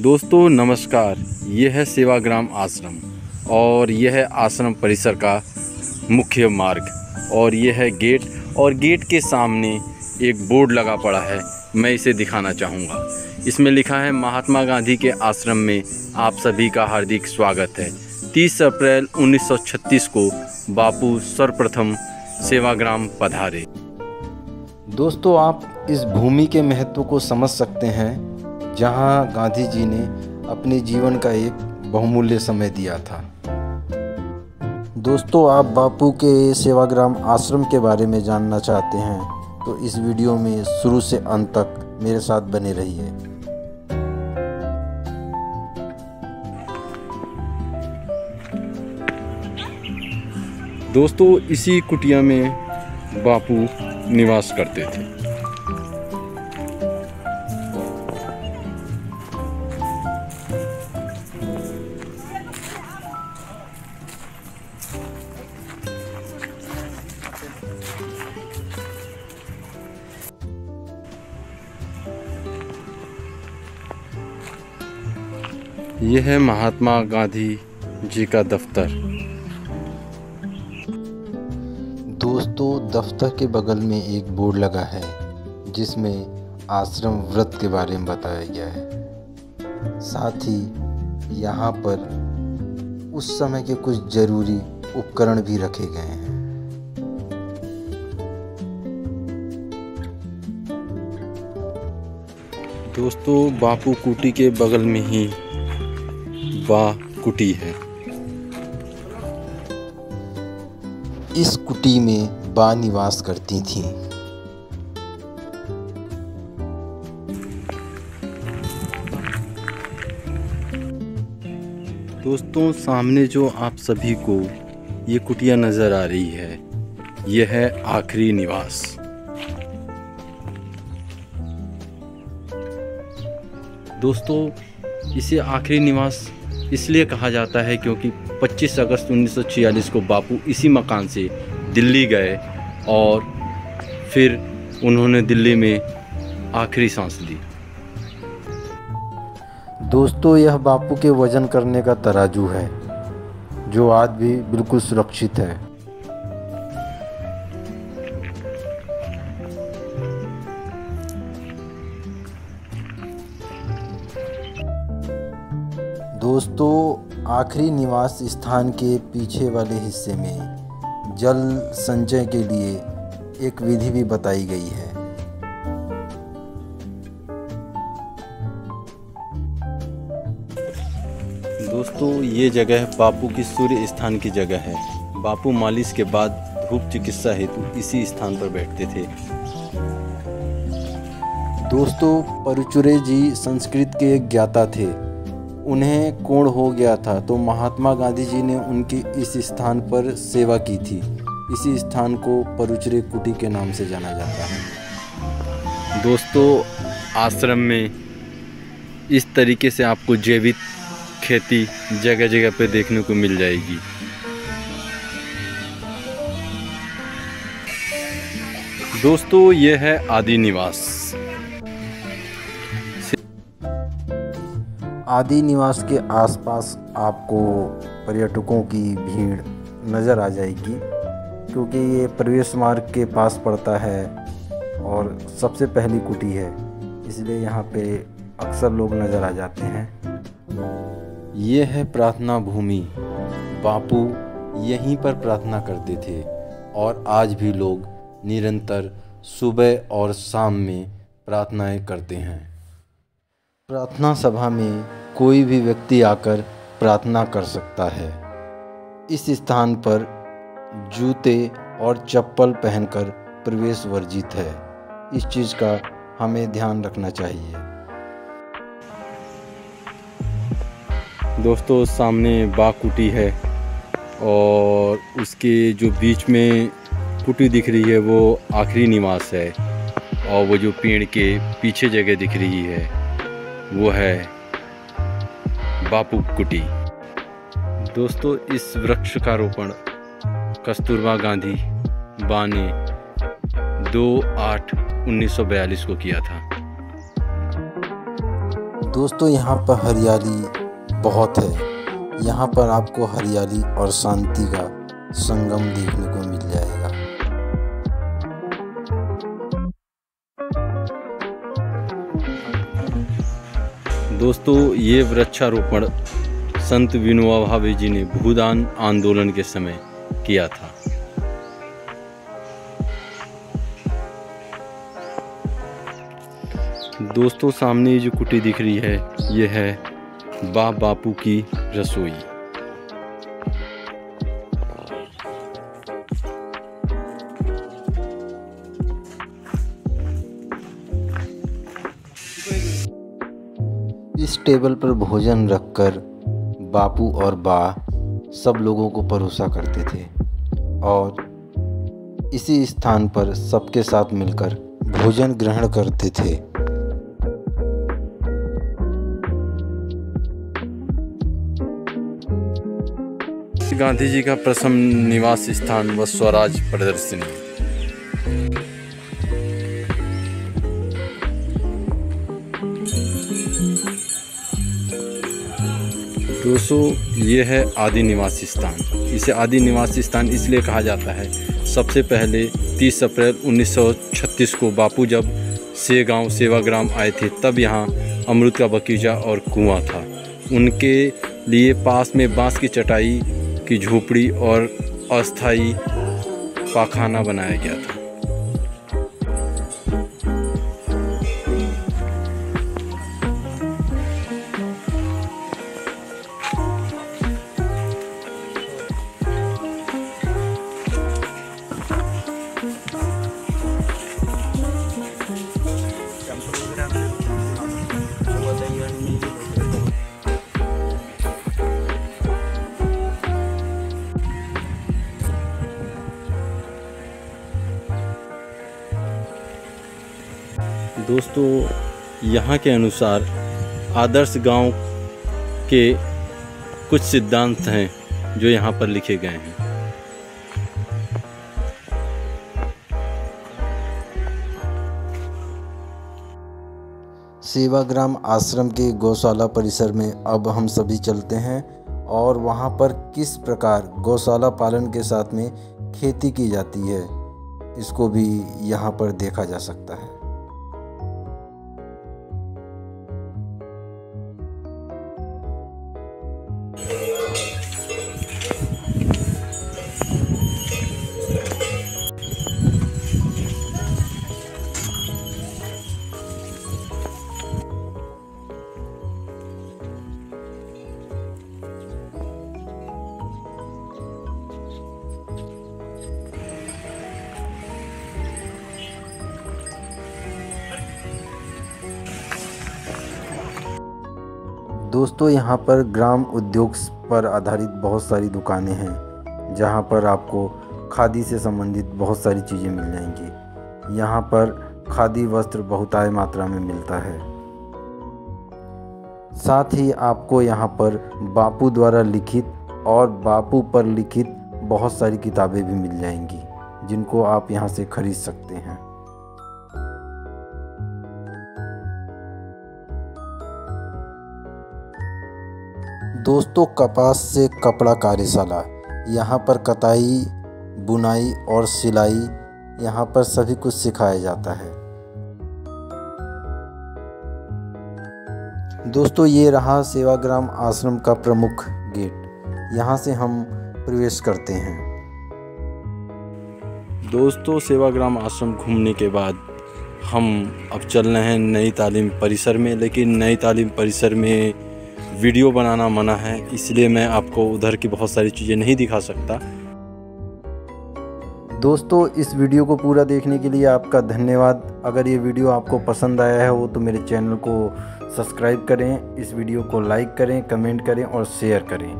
दोस्तों, नमस्कार। यह है सेवाग्राम आश्रम और यह है आश्रम परिसर का मुख्य मार्ग और यह है गेट और गेट के सामने एक बोर्ड लगा पड़ा है। मैं इसे दिखाना चाहूँगा। इसमें लिखा है, महात्मा गांधी के आश्रम में आप सभी का हार्दिक स्वागत है। 30 अप्रैल 1936 को बापू सर्वप्रथम सेवाग्राम पधारे। दोस्तों, आप इस भूमि के महत्व को समझ सकते हैं। जहाँ गांधी जी ने अपने जीवन का एक बहुमूल्य समय दिया था। दोस्तों, आप बापू के सेवाग्राम आश्रम के बारे में जानना चाहते हैं तो इस वीडियो में शुरू से अंत तक मेरे साथ बने रहिए। दोस्तों, इसी कुटिया में बापू निवास करते थे। यह है महात्मा गांधी जी का दफ्तर। दोस्तों दफ्तर के बगल में एक बोर्ड लगा है जिसमें आश्रम व्रत के बारे में बताया गया है। साथ ही यहाँ पर उस समय के कुछ ज़रूरी उपकरण भी रखे गए हैं। दोस्तों बापू कुटी के बगल में ही बा कुटी है। इस कुटी में बा निवास करती थीं। दोस्तों सामने जो आप सभी को ये कुटिया नज़र आ रही है यह है आखिरी निवास। दोस्तों इसे आखिरी निवास इसलिए कहा जाता है क्योंकि 25 अगस्त 1946 को बापू इसी मकान से दिल्ली गए और फिर उन्होंने दिल्ली में आखिरी सांस ली। दोस्तों, यह बापू के वज़न करने का तराजू है, जो आज भी बिल्कुल सुरक्षित है। दोस्तों आखिरी निवास स्थान के पीछे वाले हिस्से में जल संचय के लिए एक विधि भी बताई गई है। दोस्तों ये जगह बापू की सूर्य स्थान की जगह है। बापू मालिश के बाद धूप चिकित्सा हेतु इसी स्थान पर बैठते थे। दोस्तों परचुरे जी संस्कृत के एक ज्ञाता थे। उन्हें कोण हो गया था तो महात्मा गांधी जी ने उनकी इस स्थान पर सेवा की थी। इसी स्थान को परुचरे कुटी के नाम से जाना जाता है। दोस्तों, आश्रम में इस तरीके से आपको जैविक खेती जगह जगह पर देखने को मिल जाएगी। दोस्तों, यह है आदि निवास। आदि निवास के आसपास आपको पर्यटकों की भीड़ नज़र आ जाएगी क्योंकि ये प्रवेश मार्ग के पास पड़ता है और सबसे पहली कुटी है। इसलिए यहाँ पे अक्सर लोग नज़र आ जाते हैं। ये है प्रार्थना भूमि। बापू यहीं पर प्रार्थना करते थे और आज भी लोग निरंतर सुबह और शाम में प्रार्थनाएँ करते हैं। प्रार्थना सभा में कोई भी व्यक्ति आकर प्रार्थना कर सकता है। इस स्थान पर जूते और चप्पल पहनकर प्रवेश वर्जित है। इस चीज़ का हमें ध्यान रखना चाहिए। दोस्तों, सामने बाग कुटी है और उसके जो बीच में कुटी दिख रही है, वो आखिरी निवास है और वो जो पेड़ के पीछे जगह दिख रही है, वो है बापू कुटी। दोस्तों, इस वृक्ष का रोपण कस्तूरबा गांधी बा ने दो आठ उन्नीस सौ बयालीस को किया था। दोस्तों, यहाँ पर हरियाली बहुत है। यहाँ पर आपको हरियाली और शांति का संगम देखने को मिल जाएगा। दोस्तों, ये वृक्षारोपण संत विनोबा भावे जी ने भूदान आंदोलन के समय किया था। दोस्तों, सामने ये जो कुटी दिख रही है, ये है बा बापू की रसोई। इस टेबल पर भोजन रखकर बापू और बा सब लोगों को परोसा करते थे और इसी स्थान पर सबके साथ मिलकर भोजन ग्रहण करते थे। गांधी जी का प्रथम निवास स्थान व स्वराज प्रदर्शनी। दोस्तों ये है आदि निवासी स्थान। इसे आदि निवासी स्थान इसलिए कहा जाता है। सबसे पहले 30 अप्रैल 1936 को बापू जब से गाँव सेवाग्राम आए थे, तब यहाँ अमृत का बगीचा और कुआँ था। उनके लिए पास में बाँस की चटाई की झोपड़ी और अस्थाई पाखाना बनाया गया था। दोस्तों, यहाँ के अनुसार आदर्श गाँव के कुछ सिद्धांत हैं जो यहाँ पर लिखे गए हैं। सेवाग्राम आश्रम के गौशाला परिसर में अब हम सभी चलते हैं और वहाँ पर किस प्रकार गौशाला पालन के साथ में खेती की जाती है, इसको भी यहाँ पर देखा जा सकता है। दोस्तों, यहाँ पर ग्राम उद्योग पर आधारित बहुत सारी दुकानें हैं, जहाँ पर आपको खादी से संबंधित बहुत सारी चीज़ें मिल जाएँगी। यहाँ पर खादी वस्त्र बहुताय मात्रा में मिलता है। साथ ही आपको यहाँ पर बापू द्वारा लिखित और बापू पर लिखित बहुत सारी किताबें भी मिल जाएँगी, जिनको आप यहाँ से खरीद सकते हैं। दोस्तों, कपास से कपड़ा कार्यशाला। यहाँ पर कताई, बुनाई और सिलाई यहाँ पर सभी कुछ सिखाया जाता है। दोस्तों, ये रहा सेवाग्राम आश्रम का प्रमुख गेट। यहाँ से हम प्रवेश करते हैं। दोस्तों, सेवाग्राम आश्रम घूमने के बाद हम अब चल रहे हैं नई तालीम परिसर में, लेकिन नई तालीम परिसर में वीडियो बनाना मना है, इसलिए मैं आपको उधर की बहुत सारी चीज़ें नहीं दिखा सकता। दोस्तों, इस वीडियो को पूरा देखने के लिए आपका धन्यवाद। अगर ये वीडियो आपको पसंद आया है वो तो मेरे चैनल को सब्सक्राइब करें, इस वीडियो को लाइक करें, कमेंट करें और शेयर करें।